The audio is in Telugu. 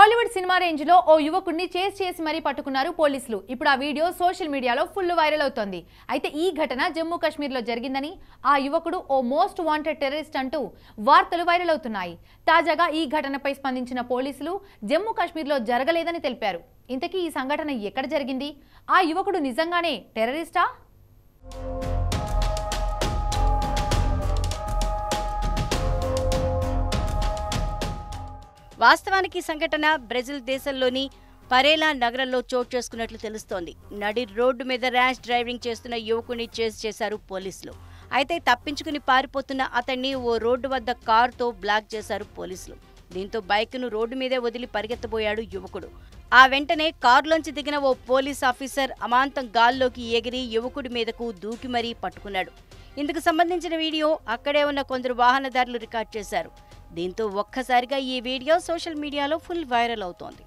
హాలీవుడ్ సినిమా రేంజ్లో ఓ యువకుడిని చేస్ చేసి మరీ పట్టుకున్నారు పోలీసులు. ఇప్పుడు ఆ వీడియో సోషల్ మీడియాలో ఫుల్ వైరల్ అవుతోంది. అయితే ఈ ఘటన జమ్మూ కాశ్మీర్లో జరిగిందని ఆ యువకుడు ఓ మోస్ట్ వాంటెడ్ టెర్రరిస్ట్ అంటూ వార్తలు వైరల్ అవుతున్నాయి. తాజాగా ఈ ఘటనపై స్పందించిన పోలీసులు జమ్మూ కాశ్మీర్లో జరగలేదని తెలిపారు. ఇంతకీ ఈ సంఘటన ఎక్కడ జరిగింది? ఆ యువకుడు నిజంగానే టెర్రరిస్టా వాస్తవానికి ఈ సంఘటన బ్రెజిల్ దేశంలోని పరేలా నగరంలో చోటు చేసుకున్నట్లు తెలుస్తోంది. నడి రోడ్డు మీద ర్యాష్ డ్రైవింగ్ చేస్తున్న యువకుని చేజ్ చేశారు పోలీసులు. అయితే తప్పించుకుని పారిపోతున్న అతన్ని ఓ రోడ్డు వద్ద కారుతో బ్లాక్ చేశారు పోలీసులు. దీంతో బైక్ను రోడ్డు మీదే వదిలి పరిగెత్తబోయాడు యువకుడు. ఆ వెంటనే కారులోంచి దిగిన ఓ పోలీస్ ఆఫీసర్ అమాంతం గాల్లోకి ఎగిరి యువకుడి మీదకు దూకి మరీ పట్టుకున్నాడు. ఇందుకు సంబంధించిన వీడియో అక్కడే ఉన్న కొందరు వాహనదారులు రికార్డ్ చేశారు. దీంతో ఒక్కసారిగా ఈ వీడియో సోషల్ మీడియాలో ఫుల్ వైరల్ అవుతోంది.